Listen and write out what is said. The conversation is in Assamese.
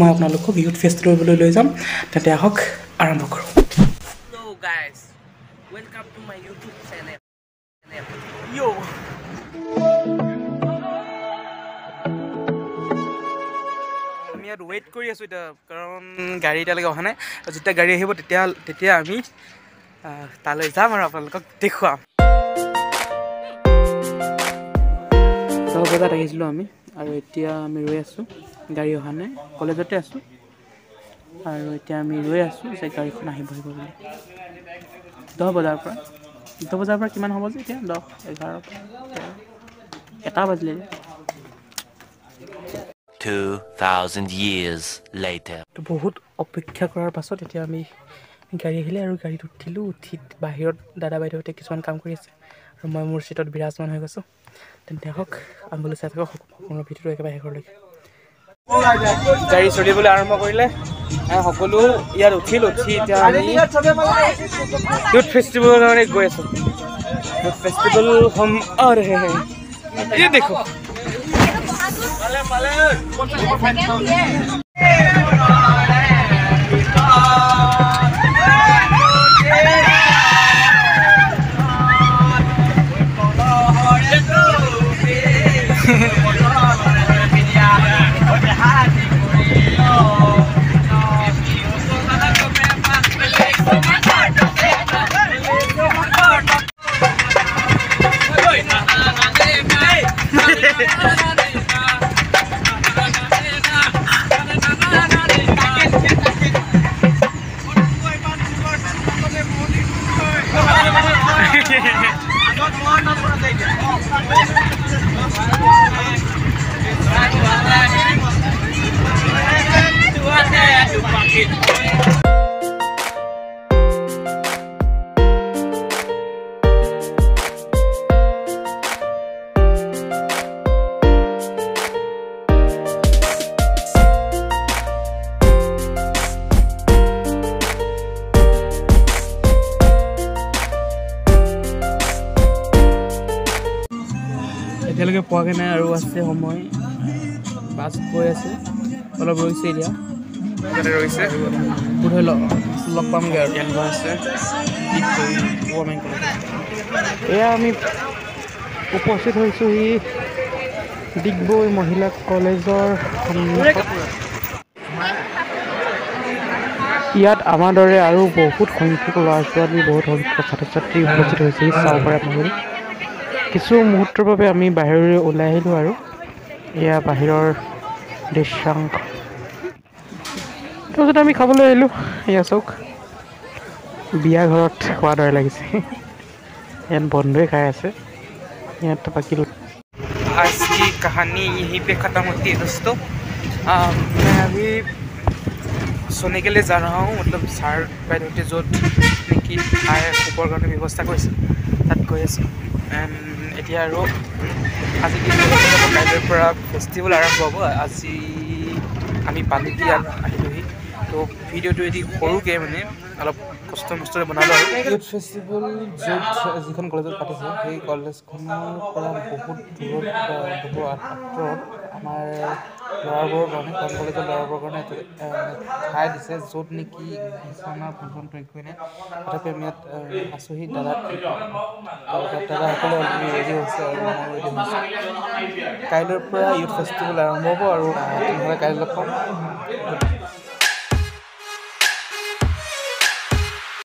মই আপোনালোকক ইউথ ফেষ্টিভেললৈ লৈ যাম। তেন্তে আহক আৰম্ভ কৰোঁ. আমি ইয়াত ৱেইট কৰি আছোঁ এতিয়া কাৰণ গাড়ী এতিয়ালৈকে অহা নাই। আৰু যেতিয়া গাড়ী আহিব তেতিয়া তেতিয়া আমি তালৈ যাম আৰু আপোনালোকক দেখুৱাম। দহ বজাত আহিছিলোঁ আমি আৰু এতিয়া আমি ৰৈ আছোঁ। গাড়ী অহা নাই। কলেজতে আছোঁ। আৰু এতিয়া আমি ৰৈ আছোঁ যে গাড়ীখন আহিব আহিব বুলি। দহ বজাৰ পৰা। দহ বজাৰ পৰা কিমান হ'ব যে এতিয়া? দহ এঘাৰ তেৰ, এটা বাজিলে যে। 2,000 years later. তো বহুত অপেক্ষা কৰাৰ পাছত এতিয়া আমি গাড়ী আহিলে আৰু গাড়ীত উঠিলোঁ। উঠি বাহিৰত দাদা বাইদেউহঁতে কিছুমান কাম কৰি আছে। আৰু মই মোৰ চিটত বিৰাজমান হৈ গৈছোঁ। তেন্তে হওক আঙুলি চাই থাকক। সম্পূৰ্ণ ভিডিঅ'টো একেবাৰে শেষলৈকে গাড়ী চলিবলৈ আৰম্ভ কৰিলে। সকলো ইয়াত উঠিল উঠি এতিয়া আমি ইউথ ফেষ্টিভেলৰ কাৰণে গৈ আছোঁ। ইউথ ফেষ্টিভেল হম দেখো। 何? এতিয়ালৈকে পোৱাগৈ নাই আৰু আছে সময়। বাছ গৈ আছে। অলপ ৰৈছে এতিয়া। ৰৈছে? বোধহয় লগ লগ পামগৈ আৰু। গৈ আছে এয়া আমি উপস্থিত হৈছোঁহি ডিগবৈ মহিলা কলেজৰ ইয়াত আমাৰ দৰে আৰু বহুত সংখ্যক ল'ৰা ছোৱালী বহুত সংখ্যক ছাত্ৰ ছাত্ৰী উপস্থিত হৈছেহি। চাব পাৰে আপোনালোকে কিছু মুহূৰ্তৰ বাবে আমি বাহিৰলৈ ওলাই আহিলোঁ আৰু এয়া বাহিৰৰ দৃশ্যাংশ তাৰপিছত আমি খাবলৈ আহিলোঁ এয়া চাওক বিয়া ঘৰত খোৱাৰ দৰে লাগিছে ইয়াত বন্ধুৱে খাই আছে ইয়াত বাকী आज की कहानी यहीं पे ख़त्म होती है दोस्तों आ, मैं अभी सोने के लिए जा रहा हूँ मतलब ছাৰ বাইদেউহঁতে য'ত নেকি খাই শুবৰ কাৰণে ব্যৱস্থা কৰিছে তাত গৈ আছোঁ এণ্ড এতিয়া আৰু আজি কাইলৈৰ পৰা ফেষ্টিভেল আৰম্ভ হ'ব। আজি আমি পালোহি ইয়াত আহিলোহি। তো ভিডিঅ'টো এটি সৰুকৈ মানে অলপ কষ্ট মষ্টৰে বনালোঁ আৰু। ইউথ ফেষ্টিভেল য'ত যিখন কলেজত পাতিছে সেই কলেজখনৰ পৰা বহুত দূৰত আহ, বহু আঁতৰত আমাৰ ল'ৰাবোৰৰ কাৰণে কলেজ কলেজৰ ল'ৰাবোৰৰ কাৰণে আহ, ঠাই দিছে য'ত নেকি বিচনাৰ পৰ্যন্ত একোৱেই নাই। তথাপি আমি ইয়াত আছোঁহি দাদা দাদাসকলে অলৰেডি ৰেডি হৈছে আৰু ৰেডি হৈছোঁ কাইলৈৰ পৰা ইউথ ফেষ্টিভেল আৰম্ভ হ'ব আৰু কাইলৈ লগ পাম